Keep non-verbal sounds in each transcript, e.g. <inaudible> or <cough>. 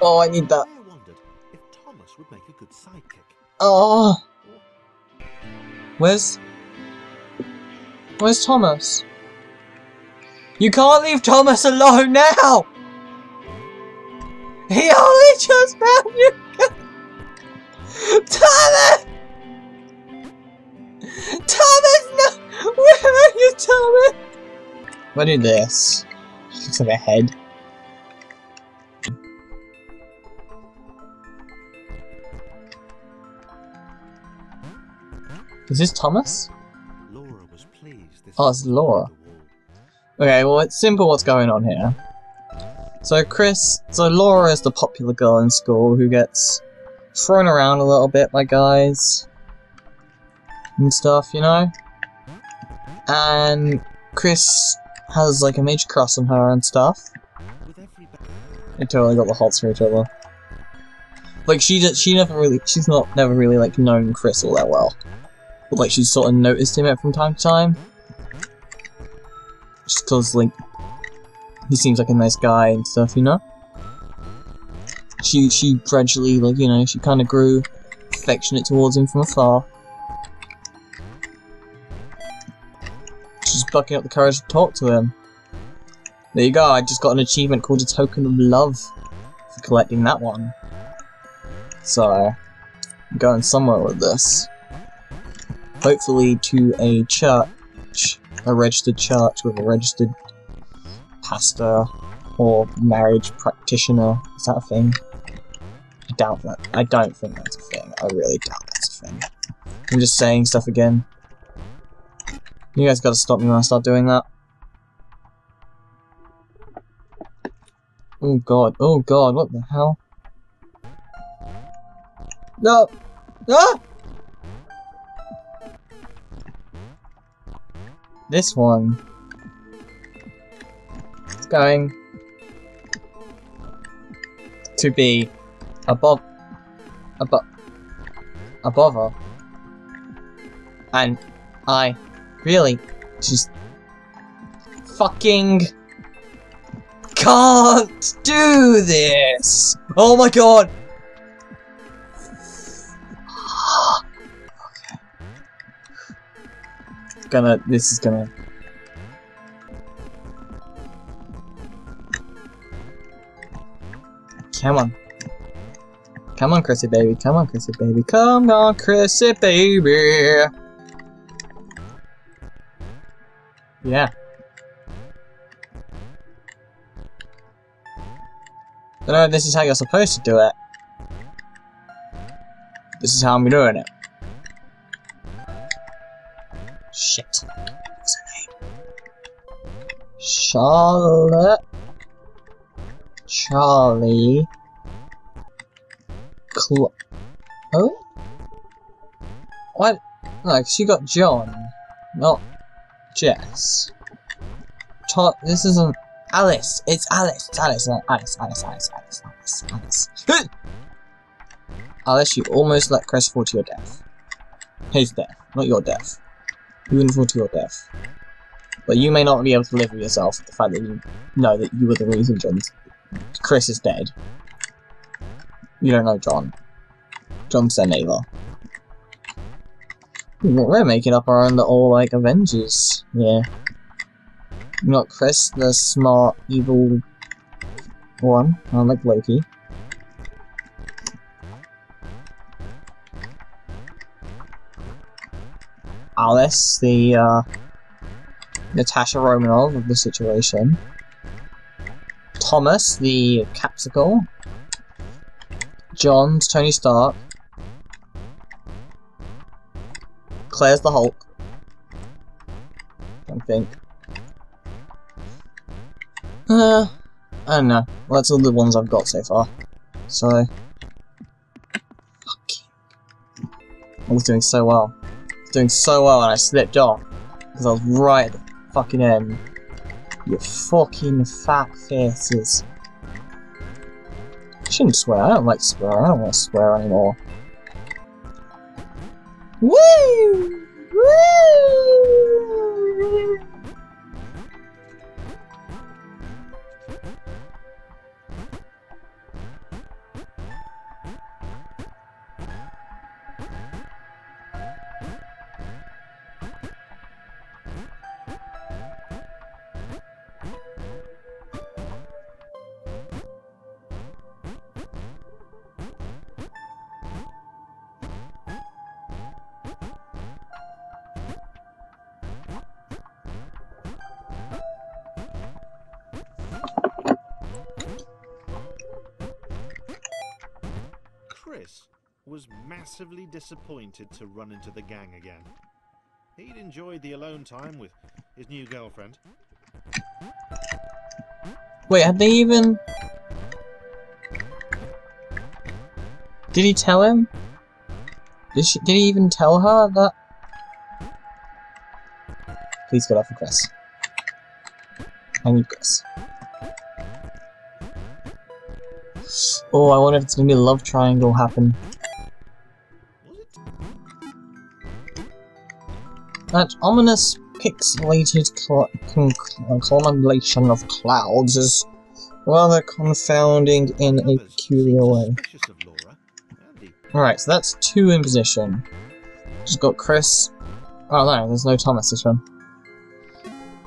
Oh, I need that. I wondered if Thomas would make a good sidekick. Oh. Where's... Where's Thomas? You can't leave Thomas alone now! He only just found you! Thomas! Thomas, no! Where are you, Thomas? What is this? Looks like a head. Is this Thomas? Laura was pleased. This Oh, it's Laura. on the wall. Okay, well, it's simple what's going on here. So, Chris, so Laura is the popular girl in school who gets thrown around a little bit by guys and stuff, you know? And Chris has like a major crush on her and stuff. They totally got the hots for each other. Like she just, she never really, she's not never really like known Chris all that well, but like she's sort of noticed him from time to time. Just cause like he seems like a nice guy and stuff, you know. She she gradually like you know she kind of grew affectionate towards him from afar. She's bucking up the courage to talk to him. There you go, I just got an achievement called a Token of Love for collecting that one. So, I'm going somewhere with this. Hopefully to a church, a registered church with a registered pastor or marriage practitioner. Is that a thing? I doubt that. I don't think that's a thing. I really doubt that's a thing. I'm just saying stuff again. You guys gotta stop me when I start doing that. Oh god, oh god, what the hell? No! Ah! This one is going to be above, above, above her. And I really just fucking can't do this. Oh my god. Gonna, this is gonna. Come on. Come on, Chrissy baby. Come on, Chrissy baby. Come on, Chrissy baby. Yeah. No, this is how you're supposed to do it. This is how I'm doing it. Shit. What's her name? Charlotte. Charlie. Cl- oh? What? No, she got John, not Jess. Cha- this isn't Alice. It's Alice. It's Alice. not Alice. Alice. Alice. Alice. Alice. Alice. Alice, you almost let Chris fall to your death. His death, not your death. Fall to your death. But you may not be able to live with yourself the fact that you know that you were the reason John's Chris is dead. You don't know John. John's their neighbor. We're making up our own little, like, Avengers. Yeah. Not Chris, the smart, evil one. I like Loki. Alice, the, uh, Natasha Romanoff of the situation. Thomas, the Capsicle. John's Tony Stark. Claire's the Hulk. I think. Uh, I don't know. Well, that's all the ones I've got so far. So. I was doing so well. Doing so well and I slipped off. Because I was right at the fucking end. You fucking fat faces. I shouldn't swear. I don't like swear. I don't want to swear anymore. Woo! Woo! Massively disappointed to run into the gang again. He'd enjoyed the alone time with his new girlfriend. Wait, had they even... Did he tell him? Did, she, did he even tell her that? Please get off of Chris. I need Chris. Oh, I wonder if it's gonna be a love triangle happen. That ominous pixelated conglomeration of clouds is rather confounding in a peculiar way. suspicious of Laura, and he Alright, so that's two in position. Just got Chris. Oh no, there's no Thomas this one.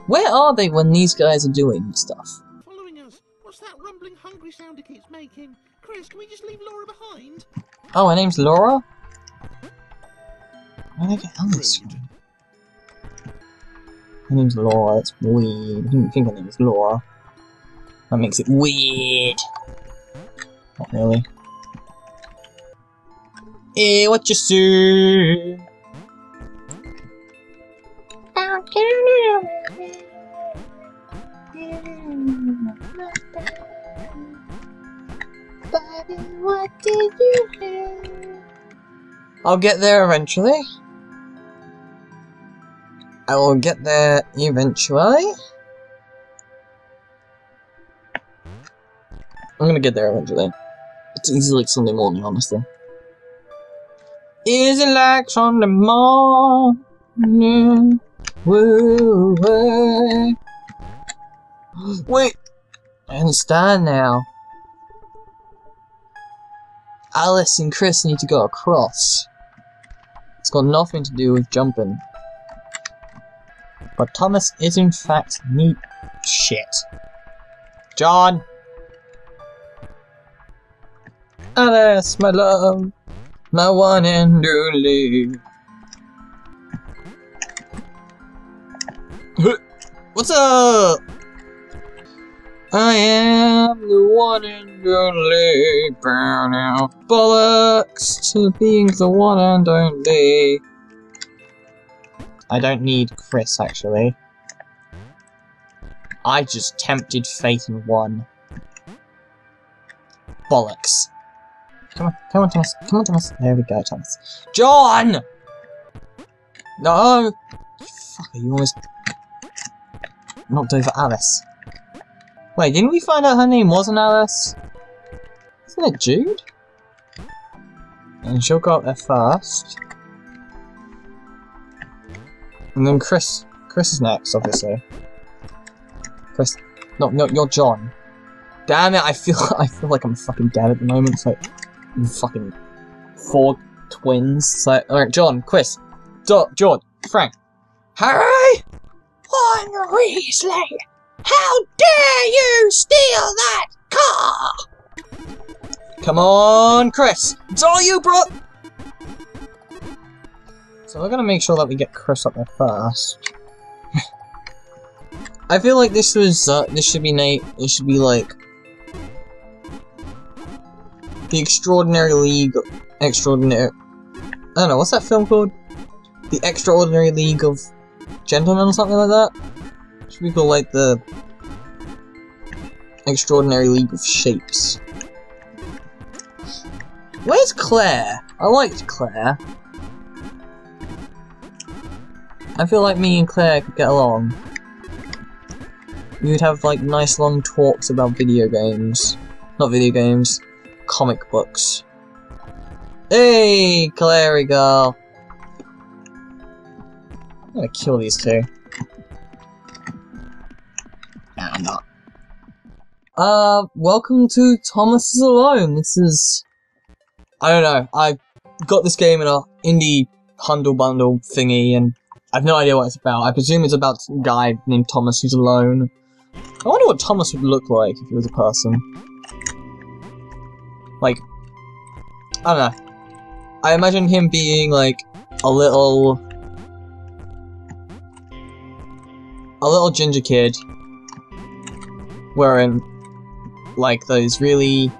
Where are they when these guys are doing stuff? following us. What's that rumbling, hungry sound it keeps making? Chris, can we just leave Laura behind? Oh, her name's Laura? Where did I get Alice from? Her name's Laura, that's weird. I didn't think her name was Laura. That makes it weird. Not really. Hey, what you see? What did you hear? I'll get there eventually. I will get there eventually. I'm gonna get there eventually. It's easy like Sunday morning, honestly. It like Sunday morning? Woo, woo. <gasps> Wait, I understand now. Alice and Chris need to go across. It's got nothing to do with jumping. But Thomas is in fact neat shit. John! Alice, my love, my one and only. <laughs> What's up? I am the one and only brown out bollocks to being the one and only. I don't need Chris actually. I just tempted fate and won. Bollocks. Come on, come on, Thomas. Come on, Thomas. There we go, Thomas. John! No! Fuck, you almost knocked over Alice. Wait, didn't we find out her name wasn't Alice? Isn't it Jude? And she'll go up there first. And then Chris. Chris is next, obviously. Chris. No, no, you're John. Damn it, I feel <laughs> I feel like I'm fucking dead at the moment. It's like I'm fucking four twins. It's like, alright, John, Chris, Do John, Frank, Harry! Ron Weasley! How dare you steal that car! Come on, Chris! It's all you, bro! So we're gonna make sure that we get Chris up there first. <laughs> I feel like this was, uh, this should be Nate, this should be like... The Extraordinary League, Extraordinary... I don't know, what's that film called? The Extraordinary League of Gentlemen or something like that? Should be called like the... Extraordinary League of Shapes. Where's Claire? I liked Claire. I feel like me and Claire could get along. We would have like nice long talks about video games. Not video games, comic books. Hey, Clary girl! I'm gonna kill these two. Nah, I'm not. Uh, welcome to Thomas is Alone. This is I don't know. I got this game in a indie Humble Bundle thingy, and I've no idea what it's about. I presume it's about a guy named Thomas who's alone. I wonder what Thomas would look like if he was a person. Like, I don't know. I imagine him being like a little, a little ginger kid wearing like those really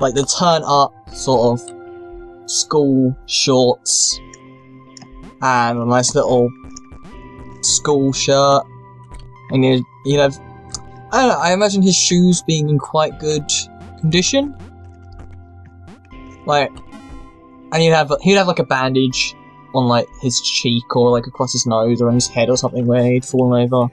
like the turn up sort of school shorts and a nice little school shirt. And he'd, he'd have, I don't know, I imagine his shoes being in quite good condition. Like, and he'd have he'd have like a bandage on like his cheek or like across his nose or on his head or something where he'd fallen over.